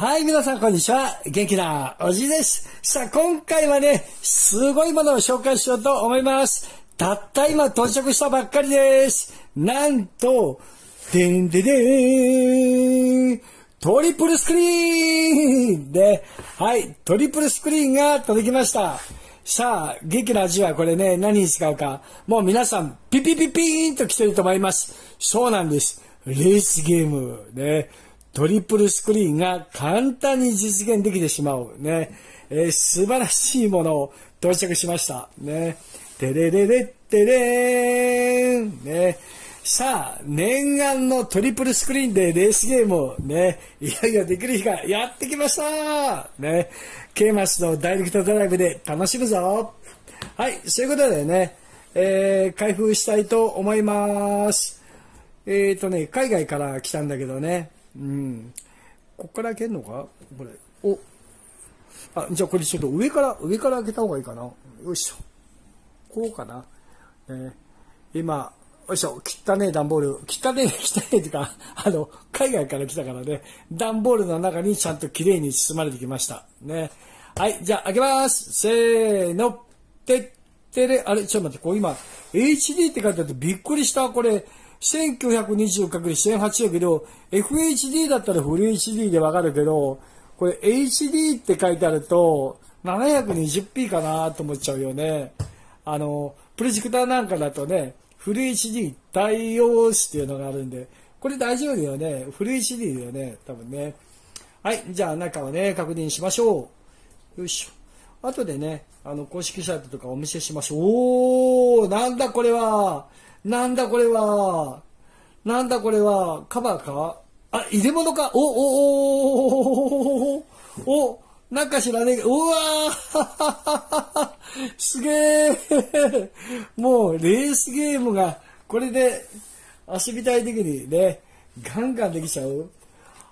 はい、皆さん、こんにちは。元気なおじいです。さあ、今回はね、すごいものを紹介しようと思います。たった今到着したばっかりです。なんと、でんででーんトリプルスクリーンで、はい、トリプルスクリーンが届きました。さあ、元気な味はこれね、何に使うか。もう皆さん、ピピピピーンと来てると思います。そうなんです。レースゲーム。ね。トリプルスクリーンが簡単に実現できてしまう。ね。えー素晴らしいものを到着しました。ね。てれれれってれーん。ね。さあ、念願のトリプルスクリーンでレースゲームをね、いよいよできる日がやってきましたね。ケイマスのダイレクトドライブで楽しむぞはい、そういうことでね、えー、開封したいと思います。えっ、ー、とね、海外から来たんだけどね、うん。こっから開けるのか？これ。お。あ、じゃあこれちょっと上から、上から開けた方がいいかな。よいしょ。こうかな。えー今、よいしょ、汚ねえ段ボール、汚ねえ、汚ねえっていうか、あの、海外から来たからね、段ボールの中にちゃんと綺麗に包まれてきました。ね。はい、じゃあ開けます。せーの。てってれ、あれ、ちょっと待って、こう今、HD って書いてあってびっくりした。これ、1920×1008 だけど、FHD だったらフル HD でわかるけど、これ HD って書いてあると、720p かなと思っちゃうよね。あの、プロジェクターなんかだとね、フル HD 対応詞っていうのがあるんで、これ大丈夫だよね。フル HD だよね。多分ね。はい。じゃあ中をね、確認しましょう。よいしょ。後でね、あの、公式サイトとかお見せしましょう。おーなんだこれはなんだこれはなんだこれはカバーか？あ、入れ物か？お、お、お、お、お、なんか知らねえけど、うわーすげえもう、レースゲームが、これで遊びたい時にね、ガンガンできちゃう。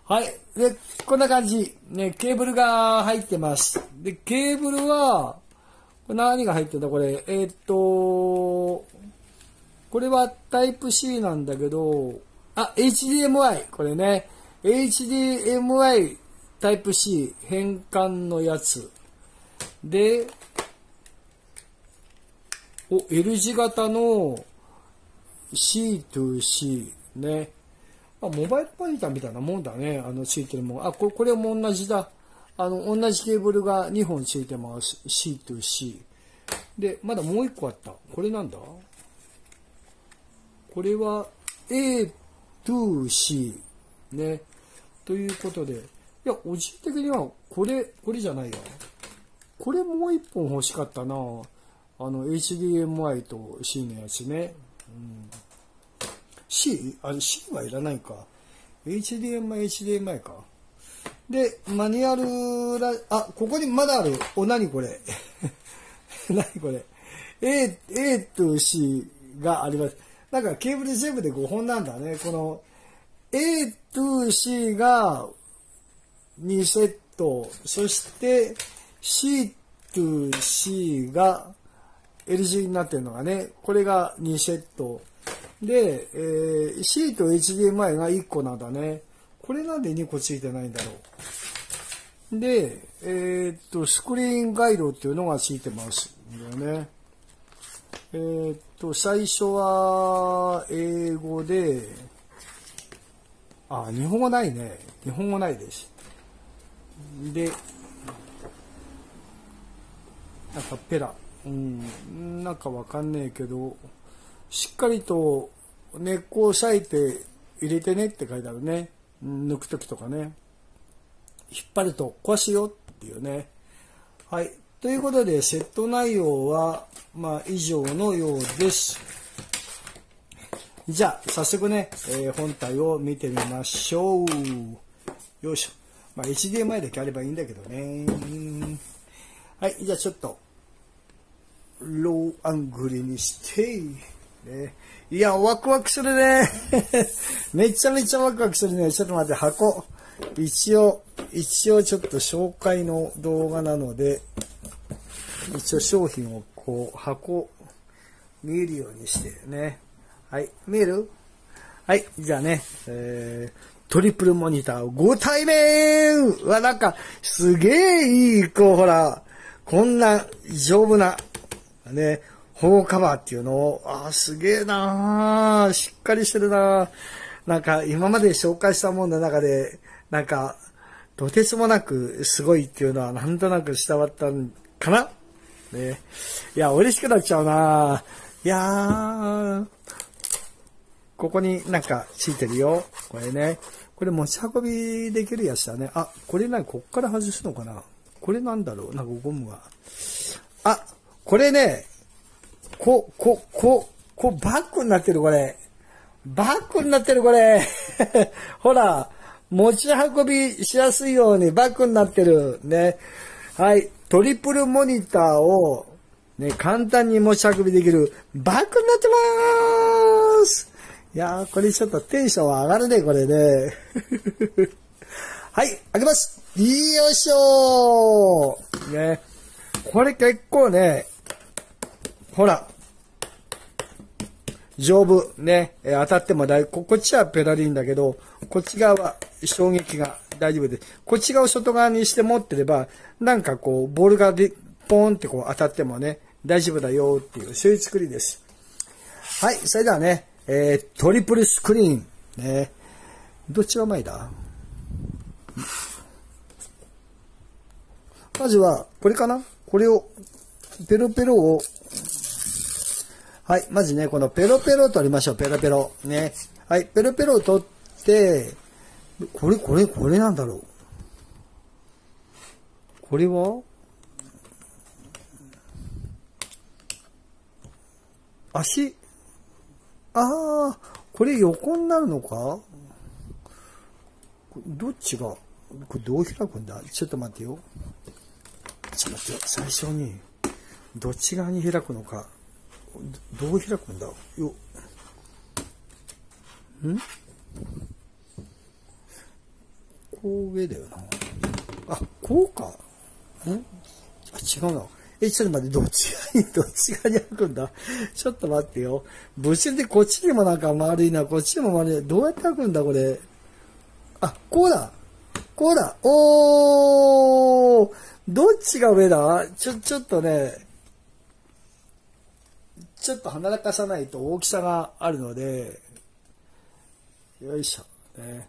はい。で、こんな感じ。ね、ケーブルが入ってます。で、ケーブルは、これ何が入ってんだこれ。えーっと、これはタイプ C なんだけど、あ、HDMI。これね。HDMI タイプ C 変換のやつ。で、お、L 字型の C to C ね。あ、モバイルモニターみたいなもんだね。あの、ついてるもん。あ、これ、これも同じだ。あの、同じケーブルが2本ついてます。C to C。で、まだもう1個あった。これなんだ？これは A to C。ね。ということで。いや、おじい的には、これ、これじゃないや。これもう1本欲しかったな。あの、HDMI と C のやつね。うん、C? あれ C はいらないか。HDMI、HDMI か。で、マニュアルら、あ、ここにまだある。お、なにこれ。何これ。A、A と C があります。なんかケーブル全部で5本なんだね。この A と C が2セット。そして C と C が L 字になってるのがね。これが2セット。で、えー、C と HDMI が1個なんだね。これなんで2個ついてないんだろう。で、えーっと、スクリーンガイドっていうのがついてます。よね。えーっと、最初は英語で、あ、日本語ないね。日本語ないです。で、なんかペラ。うん、なんかわかんねえけど、しっかりと根っこを押さえて入れてねって書いてあるね。抜くときとかね。引っ張ると壊すよっていうね。はい。ということで、セット内容は、まあ、以上のようです。じゃあ、早速ね、えー本体を見てみましょう。よいしょ。まあ、HDMI だけあればいいんだけどね。はい。じゃあ、ちょっと、ローアングルにして、ね、いや、ワクワクするね。めちゃめちゃワクワクするね。ちょっと待って、箱。一応、一応ちょっと紹介の動画なので、一応商品をこう、箱、見えるようにしてね。はい、見える？はい、じゃあね、えー、トリプルモニター、ご対面。はなんか、すげえいい、こう、ほら、こんな丈夫な、ね、保護カバーっていうのを、ああ、すげえなしっかりしてるななんか、今まで紹介したものの中で、なんか、とてつもなくすごいっていうのは、なんとなく伝わったんかな。ね。いや、嬉しくなっちゃうないやー、ここになんかついてるよ。これね。これ持ち運びできるやつだね。あ、これなこっから外すのかなこれなんだろうなんかゴムが。あ、これね、こ、こ、こ、こ、バッグになってるこれ。バッグになってるこれ。ほら、持ち運びしやすいようにバッグになってる。ね。はい。トリプルモニターを、ね、簡単に持ち運びできるバッグになってまーすいやー、これちょっとテンション上がるね、これね。はい、開けます。よいしょーね。これ結構ね、ほら、丈夫、ね、当たっても大こ、こっちはペダリンだけど、こっち側は衝撃が大丈夫です。こっち側を外側にして持ってれば、なんかこう、ボールがで、ポーンってこう当たってもね、大丈夫だよっていう、そういう作りです。はい、それではね、えー、トリプルスクリーン。ね。どっちが前だ？まずは、これかな？これを、ペロペロを、はい、まずね、このペロペロを取りましょう、ペロペロ。ね。はい、ペロペロを取って、これ、これ、これなんだろう。これは？足？ああ、これ横になるのか？どっちが、これどう開くんだ？ちょっと待ってよ。ちょっと待ってよ。最初に、どっち側に開くのか？どう開くんだ？よ。ん？こう上だよな。あ、こうか。んあ、違うな。え、ちょっと待って、どっち側に、どっち側に開くんだ？ちょっと待ってよ。物理でこっちにもなんか丸いな、こっちにも丸い。どうやって開くんだ、これ。あ、こうだこうだおーどっちが上だ？ちょ、ちょっとね、ちょっと離かさないと大きさがあるので、よいしょ。ね、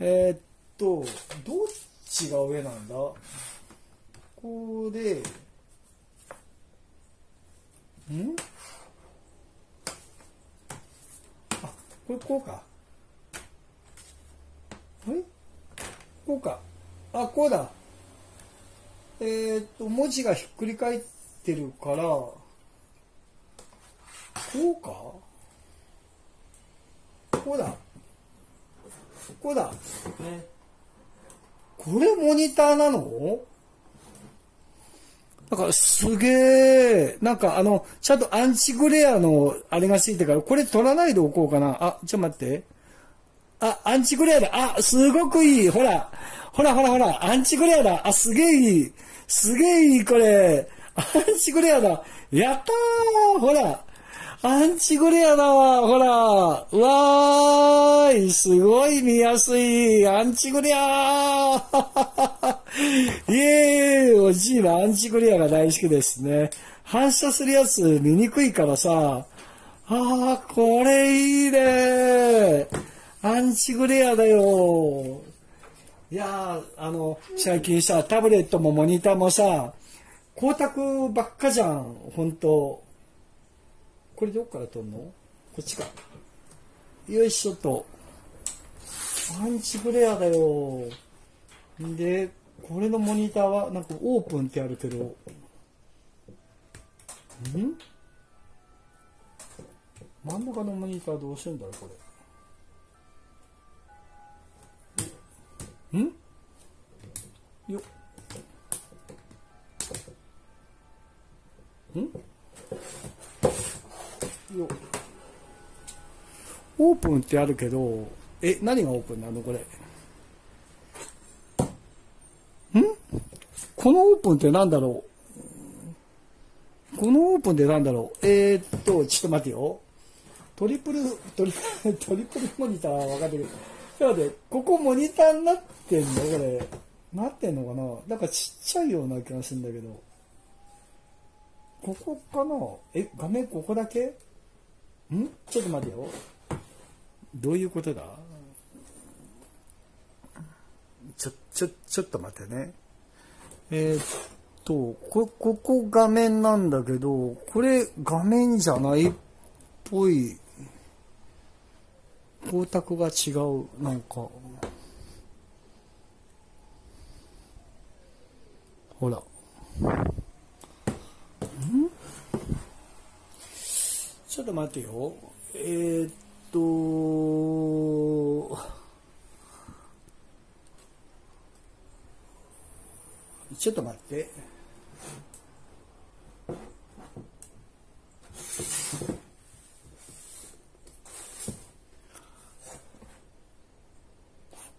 えー、っと、どっちが上なんだ？ここで、ん？あ、これこうか。え？こうか。あ、こうだ。えー、っと、文字がひっくり返ってるから、こうか？こうだ。こうだ。ね。これモニターなの？なんかすげえ、なんかあの、ちゃんとアンチグレアのあれがついてから、これ取らないでおこうかな。あ、ちょっと待って。あ、アンチグレアだ。あ、すごくいい。ほら、ほらほらほら、アンチグレアだ。あ、すげえいい。すげえいい、これ。アンチグレアだ。やったーほら。アンチグレアだわ、ほら。わーい、すごい見やすい。アンチグレアイエーイおじいはアンチグレアが大好きですね。反射するやつ見にくいからさ。あー、これいいねアンチグレアだよ。いや、あの、最近さ、タブレットもモニターもさ、光沢ばっかじゃん、ほんと。これどっから撮るの？こっちか。よいしょと。アンチグレアだよ。で、これのモニターはなんかオープンってあるけど。ん？真ん中のモニターどうしてんだろうこれ。ん？よっん？オープンってあるけど、え、何がオープンなのこれ？ん？このオープンってなんだろう？このオープンってなんだろう？えー、っと、ちょっと待ってよ。トリプル、トリトリプルモニターは分かってるけど、ょっと待って、ここモニターになってんの？これ。なってんのかな？なんかちっちゃいような気がするんだけど。ここかな？え、画面ここだけ？んちょっと待ってよ。どういうことだ？ちょ、ちょ、ちょっと待ってね。えー、っと、こ、ここ画面なんだけど、これ画面じゃないっぽい。光沢が違う、なんか。ほら。んちょっと待ってよ。えー、っと、ちょっと待って。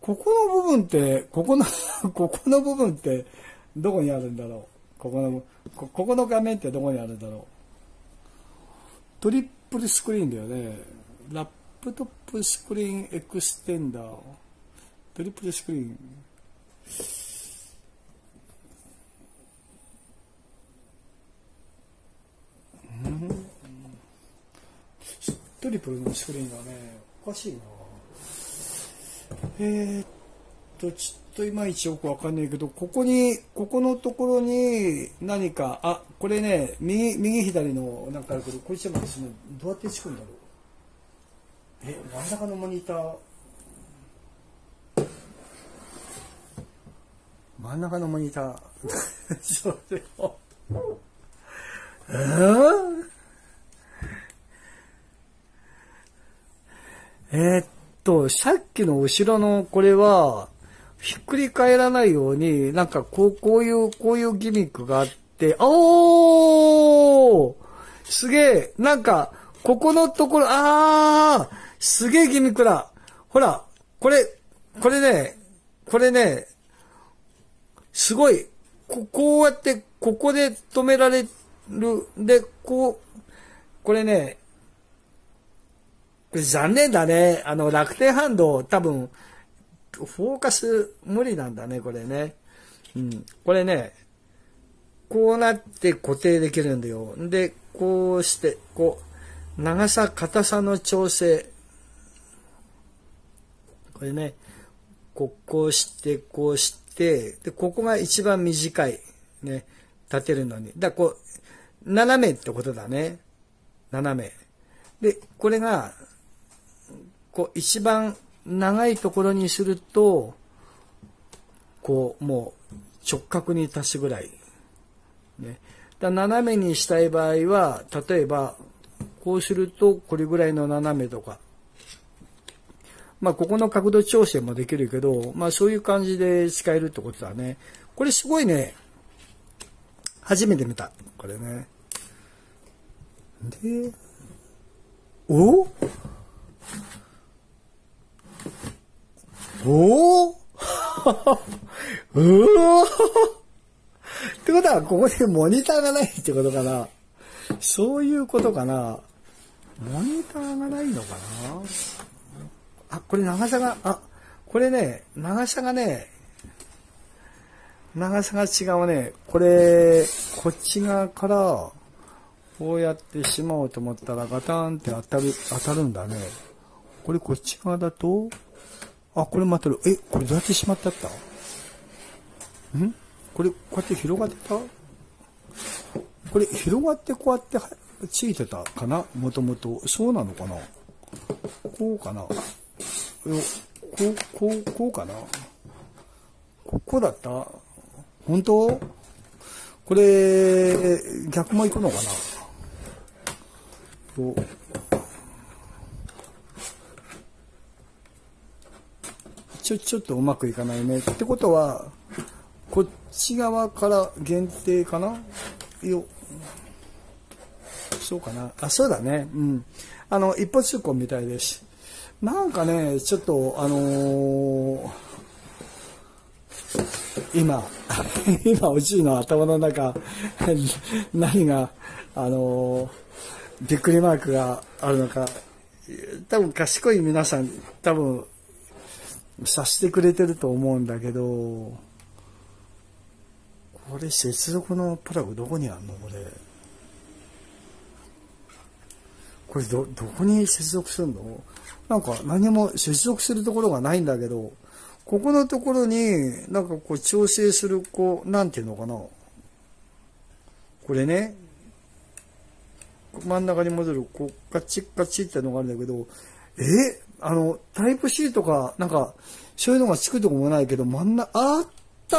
ここの部分って、ここの ここの部分って、どこにあるんだろう？ここの、ここの画面ってどこにあるんだろう？トリプルスクリーンだよね。ラップトップスクリーンエクステンダー。トリプルスクリーン。トリプルのスクリーンがね、おかしいな。えー、っと、ちょっといまいちよくわかんないけど、ここに、ここのところに何か、あ、これね、右、右左のなんかあるけど、これちょっとですね、どうやって作るんだろう？え、真ん中のモニター、真ん中のモニター、それを、えー、えー、っと、さっきの後ろのこれは、ひっくり返らないように、なんかこう、こういう、こういうギミックがあって、おーすげえなんか、ここのところ、あーすげえギミックだほら、これ、これね、これね、すごい、ここうやって、ここで止められる。で、こう、これね、これ残念だね。あの、楽天ハンド、多分、フォーカス無理なんだね、これね。うん。これね、こうなって固定できるんだよ。で、こうして、こう、長さ、硬さの調整。これね、こうして、こうして、で、ここが一番短い。ね、立てるのに。だこう、斜めってことだね。斜め。で、これが、こう一番長いところにすると、こう、もう直角に達すぐらい。ね。だ斜めにしたい場合は、例えば、こうするとこれぐらいの斜めとか。まあ、ここの角度調整もできるけど、まあ、そういう感じで使えるってことだね。これすごいね。初めて見た。これね。で、お？おお うおってことは、ここでモニターがないってことかな。そういうことかな。モニターがないのかな。あ、これ長さが、あ、これね、長さがね、長さが違うね。これ、こっち側から、こうやってしまおうと思ったらガタンって当たる、当たるんだね。これこっち側だと、あ、これまたる。え、これどうやってしまってあった？ん？これ、こうやって広がってた？これ、広がってこうやってついてたかな？もともと。そうなのかな？こうかな？こう、こう、こうかな？ここだった？本当？これ、逆も行くのかな？ょ、ちょっとうまくいかないね。ってことは、こっち側から限定かな？よ。そうかな？あ、そうだね。うん。あの、一歩通行みたいです。なんかね、ちょっと、あのー、今、今、おじいの頭の中、何が、あのー、びっくりマークがあるのか、多分賢い皆さん、多分させてくれてると思うんだけど、これ接続のプラグどこにあんのこれ。これど、どこに接続するの？なんか何も接続するところがないんだけど、ここのところになんかこう調整する、こう、なんていうのかな？これね、真ん中に戻る、こう、カチッカチッってのがあるんだけど、え？あの、タイプ C とか、なんか、そういうのがつくとこもないけど、真ん中、あった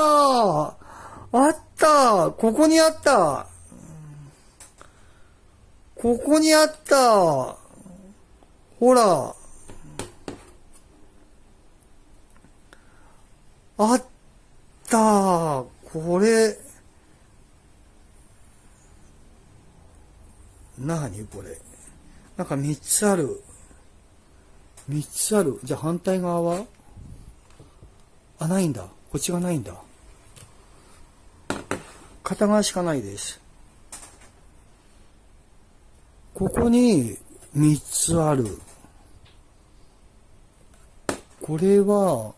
あったここにあったここにあったほら。あったこれ。なにこれ。なんか3つある。3つある。じゃあ反対側は？あ、ないんだ。こっちがないんだ。片側しかないです。ここに3つある。これは、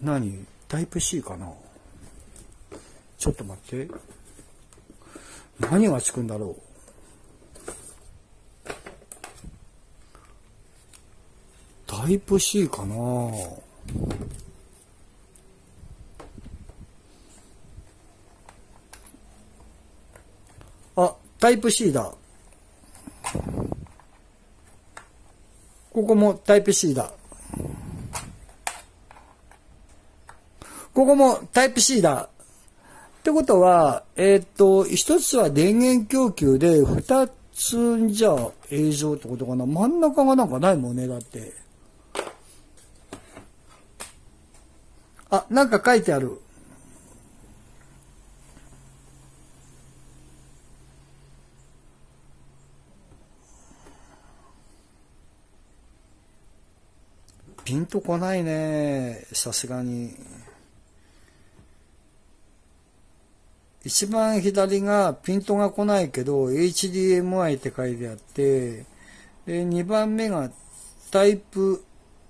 何？タイプ C かな？ちょっと待って。何がつくんだろう？タイプ C かなあ、タイプ C だ。ここもタイプ C だ。ここもタイプ C だ。ってことは、えー、っと、一つは電源供給で、二つじゃあ映像ってことかな。真ん中がなんかないもんね、だって。あ、なんか書いてある。ピンとこないね。さすがに。一番左がピントが来ないけど HDMI って書いてあって、で、2番目がタイプ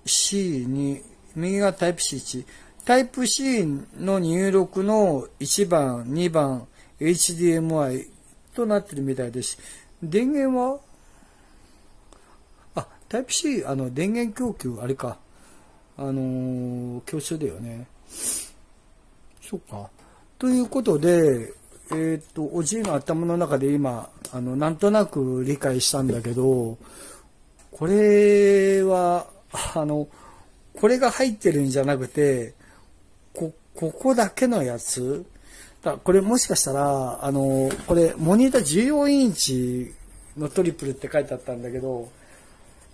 C に、右がタイプ C1。タイプ C の入力の1番、2番、HDMI となってるみたいです。電源は？あ、タイプ C、あの、電源供給、あれか。あのー、教習だよね。そっか。ということで、えー、っと、おじいの頭の中で今、あの、なんとなく理解したんだけど、これは、あの、これが入ってるんじゃなくて、こ、こだけのやつ？だこれもしかしたら、あの、これ、モニター14インチのトリプルって書いてあったんだけど、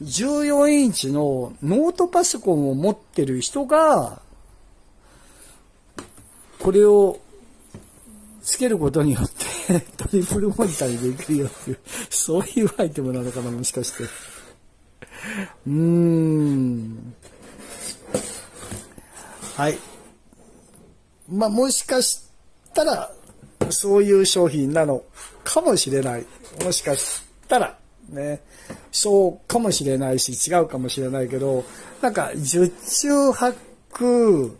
14インチのノートパソコンを持ってる人が、これをつけることによって トリプルモニターにできるよっていう、そういうアイテムなのかな、もしかして。うーん。はい。まあ、もしかしたら、そういう商品なのかもしれない。もしかしたら、ね。そうかもしれないし、違うかもしれないけど、なんか、十中八九、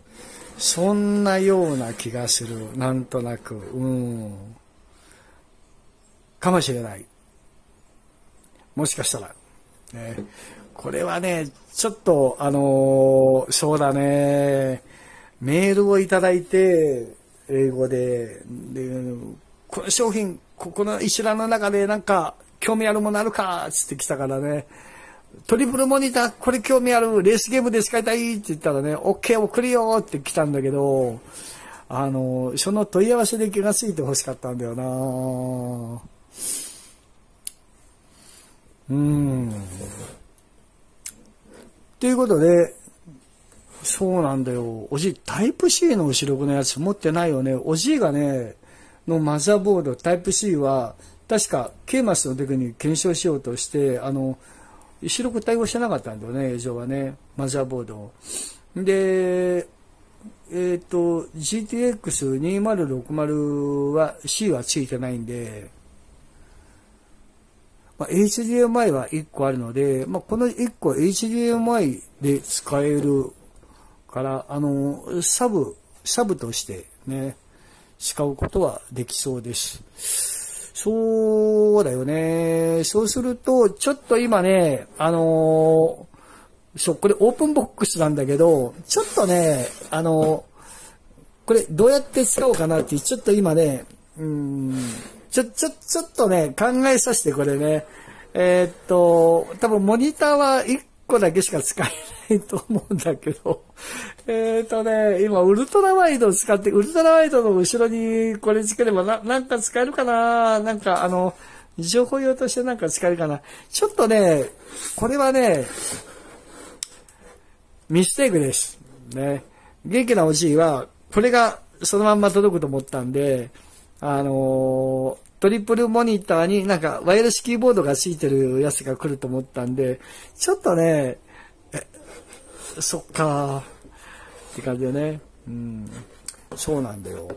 そんなような気がする。なんとなく。うん。かもしれない。もしかしたら。ね。これはね、ちょっと、あのー、そうだね。メールをいただいて、英語で、で、この商品、ここの一覧の中でなんか興味あるものあるかつって来たからね。トリプルモニター、これ興味ある、レースゲームで使いたいって言ったらね、OK 送るよって来たんだけど、あの、その問い合わせで気がついて欲しかったんだよなうん。ということで、そうなんだよ。おじい、タイプ C の後ろのやつ持ってないよね。おじいがね、のマザーボード、タイプ C は、確か、ケーマスの時に検証しようとして、あの、出力対応してなかったんだよね、映像はね、マザーボードで、えっ、ー、と、GTX2060 は C はついてないんで、まあ、HDMI は1個あるので、まあ、この1個 HDMI で使えるから、あの、サブ、サブとしてね、使うことはできそうです。そうだよね。そうすると、ちょっと今ね、あのー、そう、これオープンボックスなんだけど、ちょっとね、あの、これどうやって使おうかなって、ちょっと今ね、うん、ちょ、ちょ、ちょっとね、考えさせてこれね、えー、っと、多分モニターは個だけしか使えないと思うんだけど、えっとね、今ウルトラワイドを使って、ウルトラワイドの後ろにこれつければな、なんか使えるかな？なんかあの、情報用としてなんか使えるかな？ちょっとね、これはね、ミステイクです。ね。元気なおじいは、これがそのまんま届くと思ったんで、あのートリプルモニターになんかワイヤレスキーボードが付いてるやつが来ると思ったんで、ちょっとね、そっかーって感じでね。うん。そうなんだよ。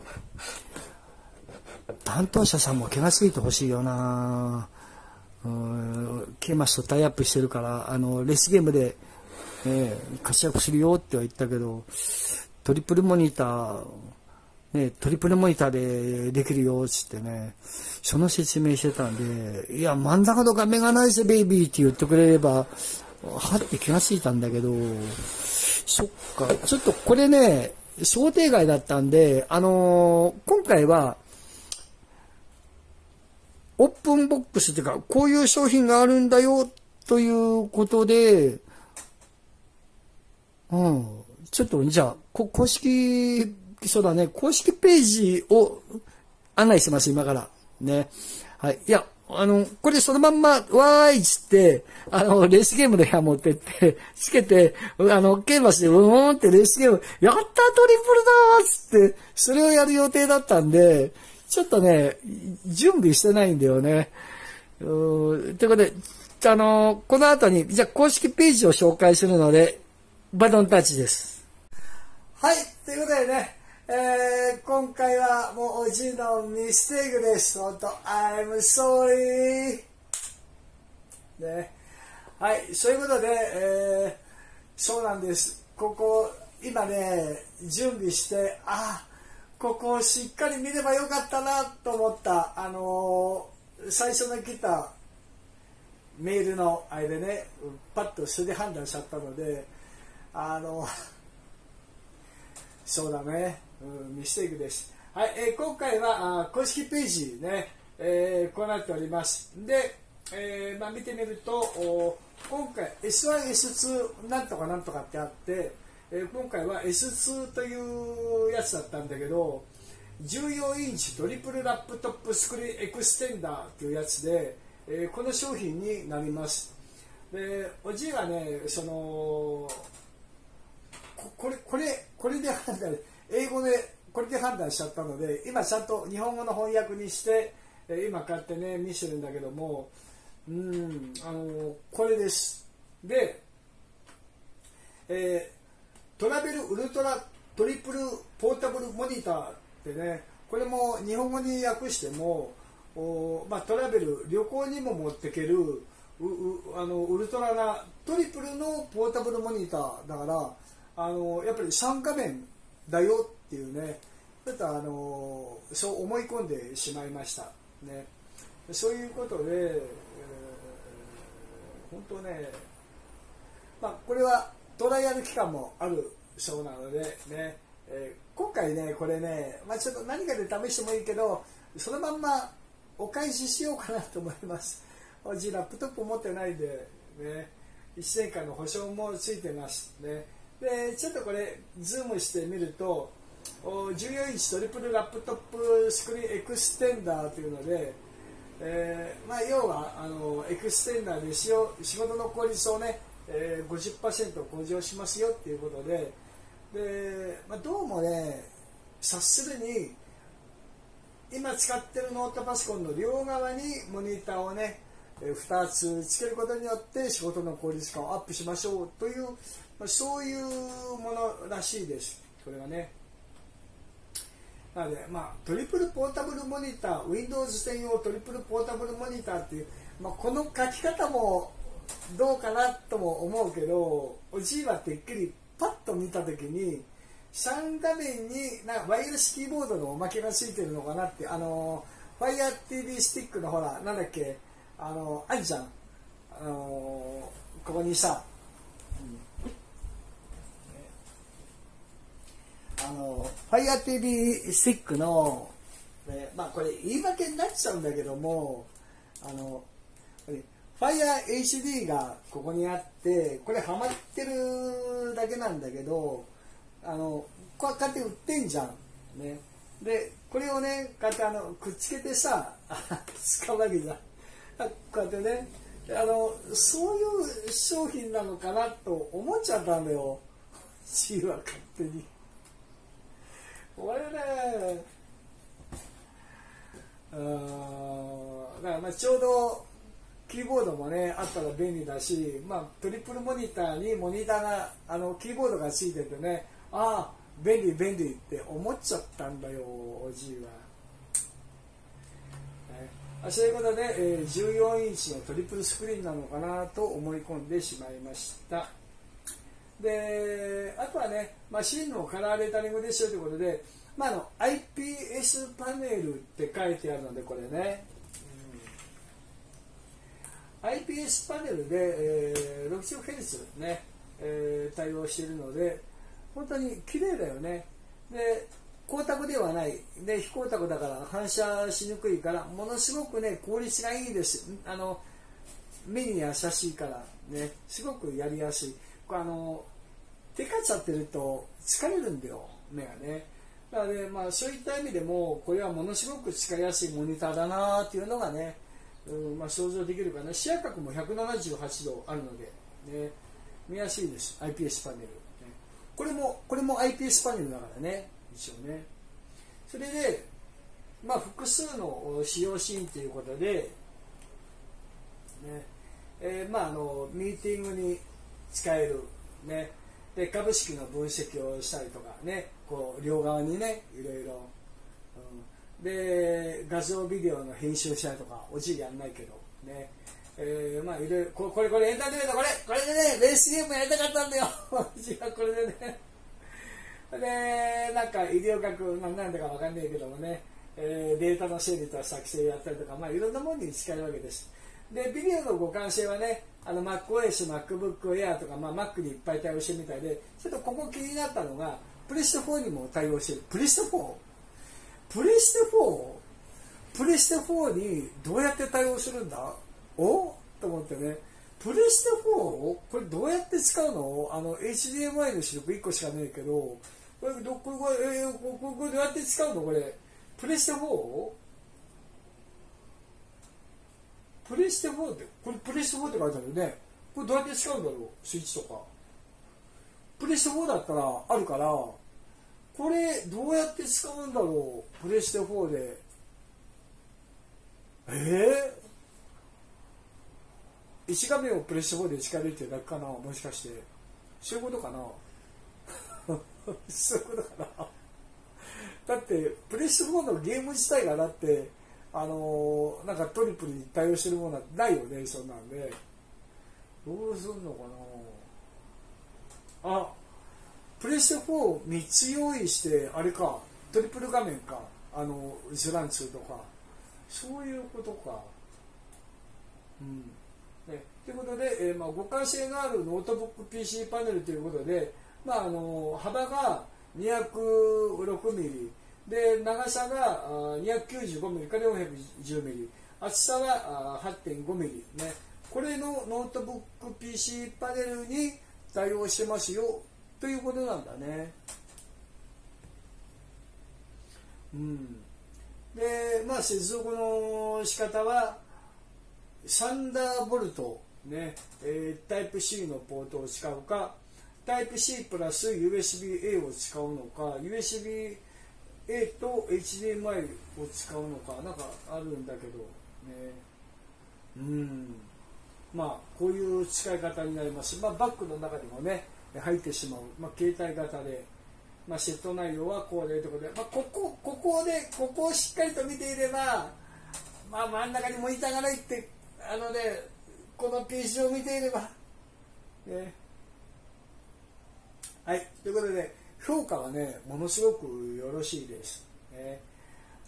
担当者さんも気がついてほしいよなうん、ケマスとタイアップしてるから、あの、レスゲームで、え活躍するよっては言ったけど、トリプルモニター、ね、トリプルモニターでできるよ、つってね、その説明してたんで、いや、真ん中の画面がないぜ、ベイビーって言ってくれれば、はって気がついたんだけど、そっか、ちょっとこれね、想定外だったんで、あのー、今回は、オープンボックスっていうか、こういう商品があるんだよ、ということで、うん、ちょっと、じゃあ、公式そうだね、公式ページを案内します、今から。ね。はい。いや、あの、これそのまんま、わーいっつって、あの、レースゲームの部屋持ってって、つけて、あの、ケーマスで、うーんってレースゲーム、やったトリプルだーっつって、それをやる予定だったんで、ちょっとね、準備してないんだよね。うーということで、あの、この後に、じゃ公式ページを紹介するので、バトンタッチです。はい、ということでね、えー、今回はもうおじのミステイクです。本当 I'm sorry. ね。はい、そういうことで、えー、そうなんです。ここ、今ね、準備して、あ、ここをしっかり見ればよかったなと思った、あのー、最初の来たメールの間ね、パッと素で判断しちゃったので、あの、そうだね。ミステイクです。はい、えー、今回はあ公式ページね、えー、こうなっております。で、えー、まあ、見てみると、今回 S1、S2 なんとかなんとかってあって、えー、今回は S2 というやつだったんだけど、14インチトリプルラップトップスクリーンエクステンダーというやつで、えー、この商品になります。で、おじいがね、その、これ、これ、これで判断、英語でこれで判断しちゃったので今ちゃんと日本語の翻訳にして今買ってね見せるんだけどもうんあのこれです。で、えー、トラベルウルトラトリプルポータブルモニターってねこれも日本語に訳してもお、まあ、トラベル旅行にも持っていけるうあのウルトラなトリプルのポータブルモニターだからあのやっぱり3画面だよっていうね。ちょっとあのそう思い込んでしまいました。ね。そういうことで、えー、本当ねまあこれはトライアル期間もあるそうなのでね、えー、今回ねこれね、まあ、ちょっと何かで試してもいいけどそのまんまお返ししようかなと思います。うちラップトップ持ってないでね。1年間の保証もついてますね。でちょっとこれズームしてみると14インチトリプルラップトップスクリーンエクステンダーというので、えーまあ、要はあのエクステンダーで仕事の効率をね、えー、50%向上しますよっていうことでで、まあ、どうもね察するに今使ってるノートパソコンの両側にモニターをね2つつけることによって仕事の効率化をアップしましょうというまあそういうものらしいです。これはね。なので、まあ、トリプルポータブルモニター Windows 専用トリプルポータブルモニターっていうまあ、この書き方もどうかなとも思うけどおじいはてっきりパッと見た時に3画面になんかワイヤレスキーボードのおまけがついてるのかなってあの FireTV スティックのほらなんだっけあのあるじゃん。あのここにさ、の FireTV スティックの、ね、まあこれ言い訳になっちゃうんだけどもあの FireHD がここにあってこれはまってるだけなんだけどあのこうやって売ってんじゃんね。でこれをねこうやってあのくっつけてさ使うわけじゃん。こうやってねあのそういう商品なのかなと思っちゃったんだよ。C は勝手に。これねうんだからまあちょうどキーボードもねあったら便利だし、まあ、トリプルモニターにモニターがあのキーボードがついててねああ便利便利って思っちゃったんだよおじいは。ね、そういうことで、えー、14インチのトリプルスクリーンなのかなと思い込んでしまいました。であとはねマシンのカラーレタリングですよということで、まあ、の IPS パネルって書いてあるのでこれね。うん。IPS パネルで、えー、60Hz ね、えー、対応しているので本当に綺麗だよね。で光沢ではない。で非光沢だから反射しにくいからものすごくね効率がいいです。あの目に優しいからねすごくやりやすい。あのテカっちゃってると疲れるんだよ目がね。だからね、まあ、そういった意味でもこれはものすごく使いやすいモニターだなっていうのがねうんまあ、想像できるかな。視野角も178度あるので、ね、見やすいです。iPS パネル、ね、これもこれも iPS パネルだからね。一応ね。それで、まあ、複数の使用シーンということで、ね。えー、まあ、あのミーティングに使える、ね、で株式の分析をしたりとかねこう両側にねいろいろ。で画像ビデオの編集したりとかおじいやんないけどね。えー、まあいろいろこれこれエンターテイメントこれこれでねレースゲームやりたかったんだよ。おじいはこれでね。でなんか医療学なんだかわかんないけどもね、えー、データの整理と作成やったりとかまあいろんなものに使えるわけです。でビデオの互換性はねあの MacOS、MacBook Air とか、まあ、Mac にいっぱい対応してるみたいでちょっとここ気になったのがプレステ4にも対応してるプレステ 4? プレステ 4? プレステ4にどうやって対応するんだ？お？と思ってね。プレステ 4? これどうやって使うの？あの、HDMI の出力1個しかねえけど、これ、ど、これ、これ、えー、これ、これどうやって使うの？これ。プレステ 4? プレステ4って、これプレステ4って書いてあるよね。これどうやって使うんだろう？スイッチとか。プレステ4だったらあるから、これどうやって使うんだろう？プレステ4で。ええー、1画面をプレステ4で使えるってだけかなもしかして。そういうことかな？そういうことかな？だってプレステ4のゲーム自体がだってあのー、なんかトリプルに対応してるものはないよねそんなんで。どうすんのかな。あプレステ43つ用意してあれかトリプル画面か。あのズラン2とか。そういうことか。うん。ね。ということで、えーまあ、互換性のあるノートブック PC パネルということで、まあ、あの幅が206ミリ。で長さが295ミリから410ミリ。厚さは8.5ミリね。これのノートブック PC パネルに対応してますよ。ということなんだね。うん、でまあ接続の仕方はサンダーボルト、ね。えー、タイプ C のポートを使うかタイプ C プラス USB-A を使うのか USB-A と HDMI を使うのかなんかあるんだけどね。うん。まあこういう使い方になりますまあバッグの中にもね入ってしまう、まあ、携帯型で、まあ、セット内容はこうでということで、まあ、ここここでここをしっかりと見ていれば、まあ、真ん中にモニターがないってあのねこのページを見ていれば、ね、はい。ということで評価はねものすごくよろしいです、ね、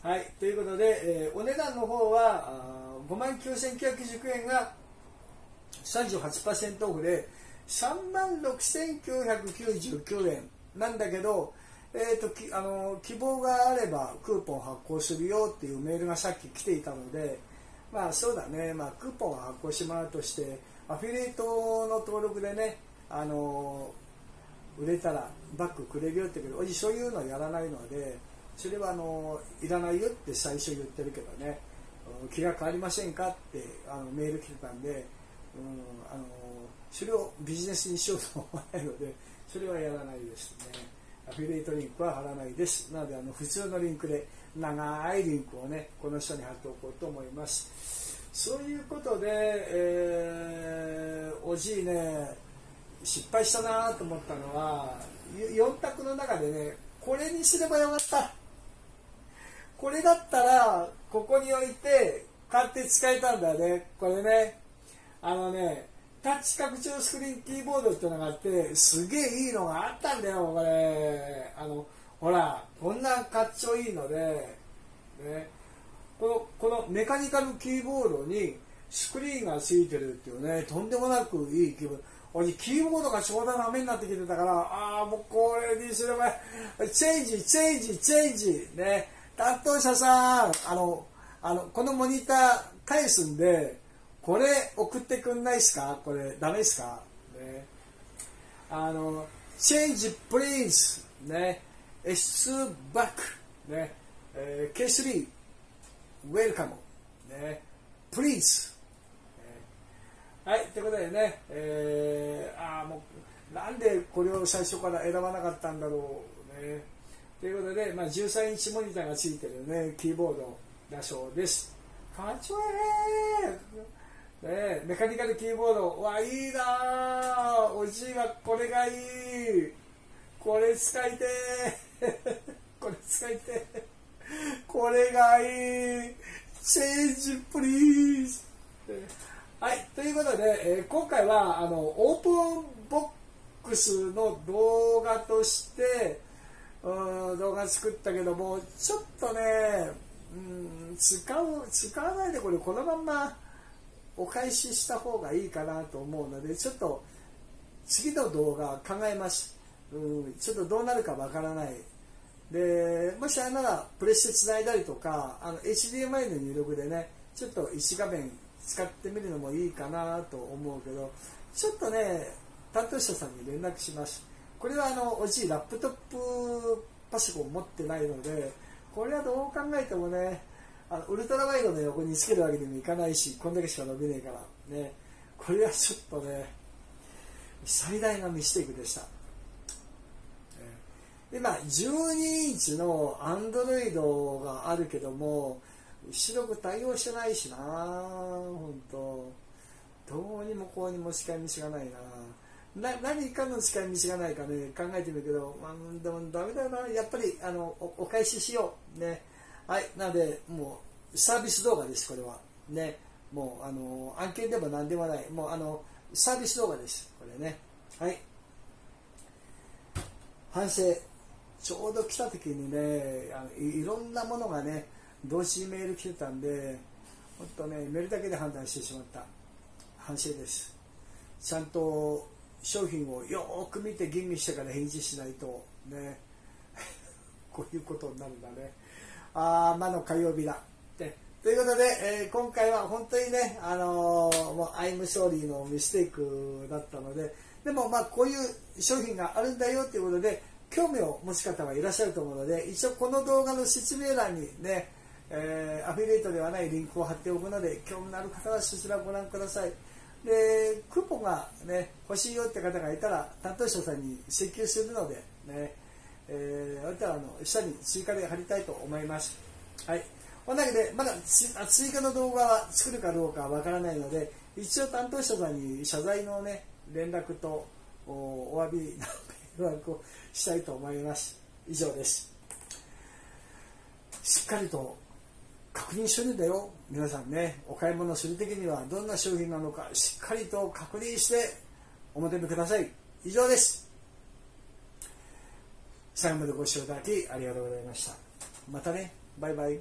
はい。ということで、えー、お値段の方は5万9990円が38%オフで3万6999円。なんだけどえーと、あの希望があればクーポン発行するよっていうメールがさっき来ていたのでまあそうだね、まあ、クーポンを発行してもらうとしてアフィリエイトの登録でねあの売れたらバッグくれるよって言うけどおじそういうのはやらないのでそれはあのいらないよって最初言ってるけどね。気が変わりませんかってあのメール来てたんで、うん、あのそれをビジネスにしようと思わないのでそれはやらないですね。アフィリエイトリンクは貼らないです。なのであの普通のリンクで長いリンクをねこの下に貼っておこうと思います。そういうことで、えー、おじいね失敗したなと思ったのは4択の中でねこれにすればよかった。これだったらここに置いて買って使えたんだよね。これね。あのねタッチ拡張スクリーンキーボードっていうのがあってすげえいいのがあったんだよこれ。あのほらこんなかっちょいいので、ね、このこのメカニカルキーボードにスクリーンがついてるっていうねとんでもなくいいキーボード。俺キーボードがちょうどダメになってきてたからああもうこれにすればチェンジチェンジチェンジね担当者さんあのあのこのモニター返すんでこれ送ってくんないっすかこれダメですかねあの Change please ね S2 back ね、えー、K3 welcome ね please はい、ということでね、えー、あもうなんでこれを最初から選ばなかったんだろうね。ということで、まあ、13インチモニターがついてるね、キーボードだそうです。かっちょええね、メカニカルキーボード。わいいなおじいはこれがいい。これ使いて これ使いてこれがいい。チェンジプリーズ。はい。ということで、えー、今回はあのオープンボックスの動画としてうん動画作ったけどもちょっとねうん使う使わないでこれこのまんまお返しした方がいいかなと思うのでちょっと次の動画考えます。うんちょっとどうなるかわからない。でもしあれならプレステつないだりとかあの HDMI の入力でねちょっと1画面使ってみるのもいいかなと思うけどちょっとね担当者さんに連絡します。これはあのおじいラップトップパソコン持ってないのでこれはどう考えてもねあのウルトラワイドの横につけるわけにもいかないしこんだけしか伸びねえからね。これはちょっとね最大のミステイクでした。今12インチのアンドロイドがあるけども白く対応してないしな本当どうにもこうにも使い道がないなな何かの使い道がないかね考えてみるけど、まあ、でもダメだなやっぱりあのおお返ししようねはい、なので、もう、サービス動画です、これは。ね、もう、あの、案件でも何でもない、もう、あの、サービス動画です、これね。はい。反省。ちょうど来た時にね、あのいろんなものがね、同時メール来てたんで、ほんとね、メールだけで判断してしまった。反省です。ちゃんと商品をよーく見て吟味してから返事しないと、ね、こういうことになるんだね。あ魔の火曜日だ。でということで、えー、今回は本当にね、あのー、もう、アイムソーリーのミステイクだったので、でもまあこういう商品があるんだよということで、興味を持ち方はいらっしゃると思うので、一応この動画の説明欄にね、えー、アフィリエイトではないリンクを貼っておくので、興味のある方はそちらをご覧ください。で、クーポンがね、欲しいよって方がいたら、担当者さんに請求するので、ね、えー、あとはあの下に追加で貼りたいと思います。はい。こんなわけで、まだ追加の動画は作るかどうかわからないので、一応担当者さんに謝罪のね、連絡とおお詫びの連絡をしたいと思います。以上です。しっかりと確認するんだよ。皆さんねお買い物する時にはどんな商品なのかしっかりと確認してお求めください。以上です。最後までご視聴いただきありがとうございました。またね。バイバイ。